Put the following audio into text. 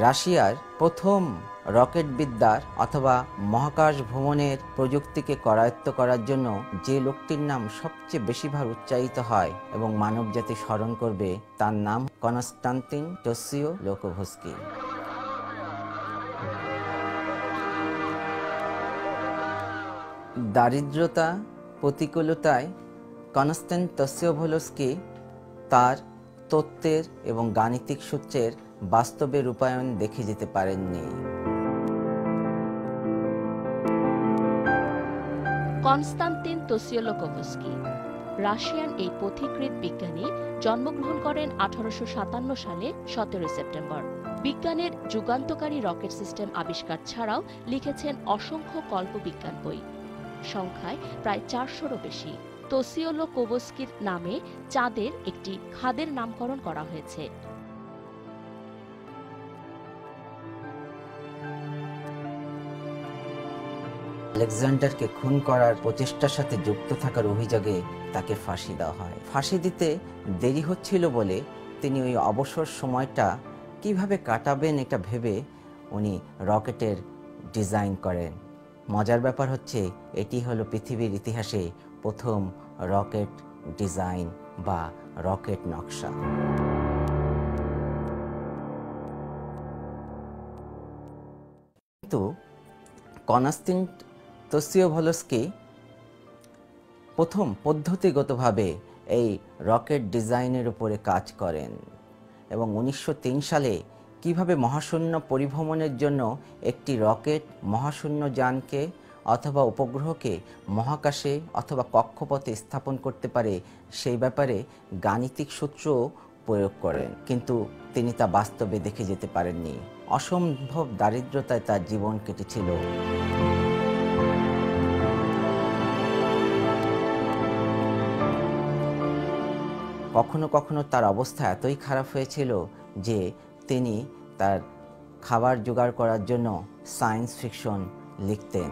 রাশিয়ার প্রথম রকেট বিদ্যার অথবা মহাকাশ ভ্রমণের প্রযুক্তিকে করায়ত্ত করার জন্য যে লোকটির নাম সবচেয়ে বেশিবার উচ্চারিত হয় এবং মানবজাতি স্মরণ করবে, তার নাম কনস্টান্তিন টসিও লোকোভস্কি। দারিদ্রতা, প্রতিকূলতায় কনস্ট্যান্ট তস্যভলস্কি তার তত্ত্বের এবং গাণিতিক সূত্রের বাস্তবে রূপায়ণ দেখে যেতে পারেননি। কনস্তান্তিন তোসিওলোকোভস্কি, রাশিয়ান এই পথিকৃত বিজ্ঞানী, জন্মগ্রহণ করেন আঠারোশো সাতান্ন সালে, সতেরোই সেপ্টেম্বর। বিজ্ঞানের যুগান্তকারী রকেট সিস্টেম আবিষ্কার ছাড়াও লিখেছেন অসংখ্য কল্পবিজ্ঞান বই। সংখ্যায় প্রায় চারশোরও বেশি। তোসিওলো কোবস্কির নামে চাঁদের একটি খাদের নামকরণ করা হয়েছে। আলেকজান্ডারকে খুন করার প্রচেষ্টার সাথে যুক্ত থাকার অভিযোগে তাকে ফাঁসি দেওয়া হয়। ফাঁসি দিতে দেরি হচ্ছিল বলে তিনি ওই অবসর সময়টা কীভাবে কাটাবেন এটা ভেবে উনি রকেটের ডিজাইন করেন। মজার ব্যাপার হচ্ছে এটি হলো পৃথিবীর ইতিহাসে প্রথম রকেট ডিজাইন বা রকেট নকশা। কিন্তু কনাস্তিন তোসিওভলস্কি প্রথম পদ্ধতিগতভাবে এই রকেট ডিজাইনের উপরে কাজ করেন এবং উনিশশো তিন সালে কীভাবে মহাশূন্য পরিভ্রমণের জন্য একটি রকেট মহাশূন্য যানকে অথবা উপগ্রহকে মহাকাশে অথবা কক্ষপথে স্থাপন করতে পারে সেই ব্যাপারে গাণিতিক সূত্র প্রয়োগ করেন। কিন্তু তিনি তা বাস্তবে দেখে যেতে পারেননি। অসম্ভব দারিদ্রতায় তার জীবন কেটেছিল। কখনো কখনো তার অবস্থা এতই খারাপ হয়েছিল যে তিনি তার খাবার জোগাড় করার জন্য সায়েন্স ফিকশন লিখতেন।